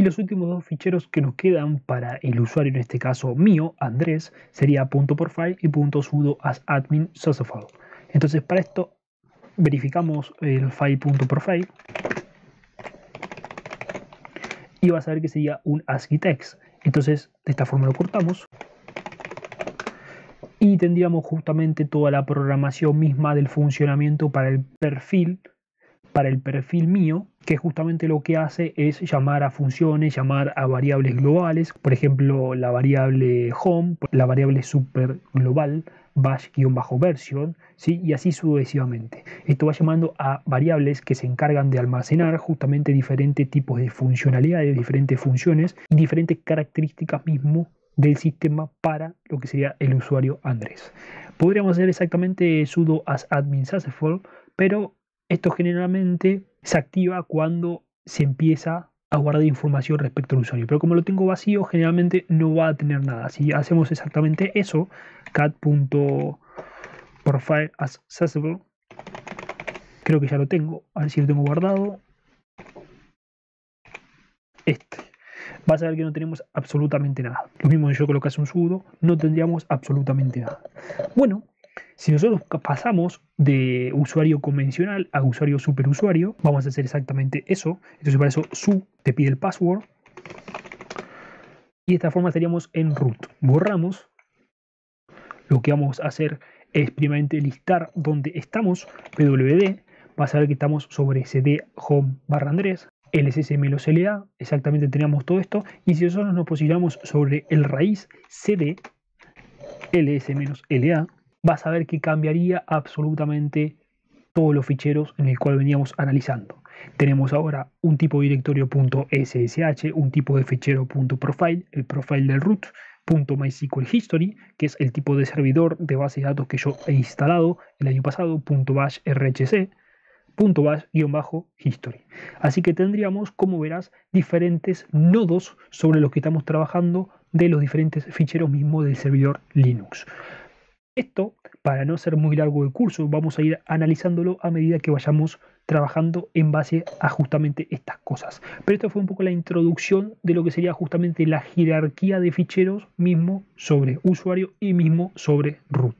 Y los últimos dos ficheros que nos quedan para el usuario, en este caso mío, Andrés, sería .profile y .sudo as admin Entonces para esto verificamos el file.profile y vas a ver que sería un ASCII text. Entonces de esta forma lo cortamos. Y tendríamos justamente toda la programación misma del funcionamiento para el perfil para el perfil mío, que justamente lo que hace es llamar a funciones, llamar a variables globales, por ejemplo la variable home, la variable super global, bash-version, ¿sí? y así sucesivamente. Esto va llamando a variables que se encargan de almacenar justamente diferentes tipos de funcionalidades, diferentes funciones diferentes características mismo del sistema para lo que sería el usuario Andrés. Podríamos hacer exactamente sudo as admin pero esto generalmente se activa cuando se empieza a guardar información respecto al usuario. Pero como lo tengo vacío, generalmente no va a tener nada. Si hacemos exactamente eso, cat.profile accessible, creo que ya lo tengo. A ver si lo tengo guardado. Este. Vas a ver que no tenemos absolutamente nada. Lo mismo que yo colocase un sudo, no tendríamos absolutamente nada. Bueno, si nosotros pasamos de usuario convencional a usuario superusuario, vamos a hacer exactamente eso. Entonces para eso su te pide el password. Y de esta forma estaríamos en root. Borramos. Lo que vamos a hacer es primeramente listar donde estamos, pwd. Vas a ver que estamos sobre cd home barra Andrés. LSSMLOCLA, exactamente teníamos todo esto. Y si nosotros nos posicionamos sobre el raíz cd ls-la, vas a ver que cambiaría absolutamente todos los ficheros en el cual veníamos analizando. Tenemos ahora un tipo de directorio .ssh, un tipo de fichero .profile, el profile del root, .mysql history, que es el tipo de servidor de base de datos que yo he instalado el año pasado, .bash rhc, .bash-history. Así que tendríamos, como verás, diferentes nodos sobre los que estamos trabajando de los diferentes ficheros mismos del servidor Linux. Esto, para no ser muy largo el curso, vamos a ir analizándolo a medida que vayamos trabajando en base a justamente estas cosas. Pero esto fue un poco la introducción de lo que sería justamente la jerarquía de ficheros mismo sobre usuario y mismo sobre root.